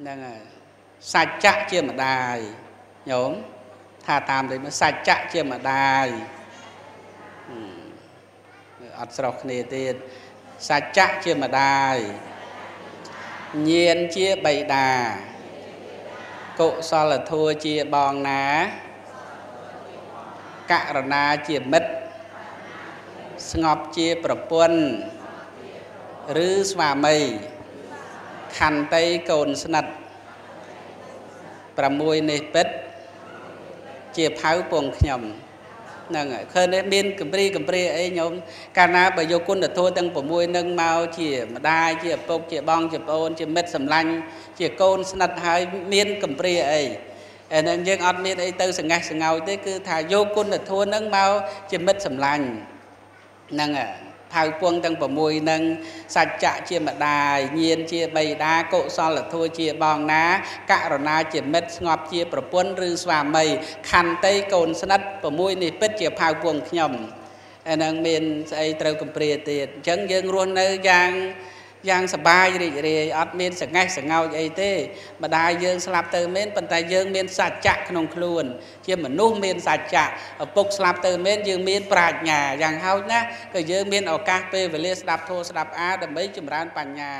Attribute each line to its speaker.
Speaker 1: ហ្នឹងហើយសច្ចៈជាម្ដាយញោមថាតាមដូចសច្ចៈជាម្ដាយអត់ស្រោះគ្នាទៀតសច្ចៈជាម្ដាយញាណជាបៃតាកុសលធัวជាបងណាករណាជាមិត្តស្ងប់ជាប្រពន្ធឬស្វាមី ខន្តីកូនស្និទ្ធ6នេះពិត ជាផៅពងខ្ញុំហ្នឹងហើយឃើញនេះមានកំព្រីកំព្រីអីញោមកាលណាបើយកគុណធម៌ទាំង6នឹងមកជាម្ដាយជាឪពុកជាបងជាប្អូនជាមិត្តសម្លាញ់ជាកូនស្និទ្ធហើយមានកំព្រីអីអានឹងយើងអត់មានអីទៅសង្កេះសង្កោចទេគឺថាយកគុណធម៌នឹងមកជាមិត្តសម្លាញ់ហ្នឹងហើយ ផៅពងទាំង6នឹងសច្ចៈជាម្ដាយញាណជាបៃតាកុសលធម៌ជាបងណាករណាជាមិត្តស្ងប់ជាប្រពន្ធឬស្វាមីខន្តីកូនស្និទ្ធ6នេះពិតជាផៅពងខ្ញុំអានឹងមានស្អីត្រូវកំព្រាទៀតអញ្ចឹងយើងរស់នៅយ៉ាង យ៉ាងសបាយរីករាយអត់មានសង្កេះសង្កោចអីទេម្ដាយយើងស្លាប់ទៅមែនប៉ុន្តែយើងមានសច្ចៈក្នុងខ្លួន ជាមនុស្សមានសច្ចៈឪពុកស្លាប់ទៅមែនយើងមានប្រាជ្ញាយ៉ាងហោចណាស់ក៏យើងមានឱកាសពេលវេលាស្ដាប់ធម៌ស្ដាប់អាដើម្បីចម្រើនបញ្ញា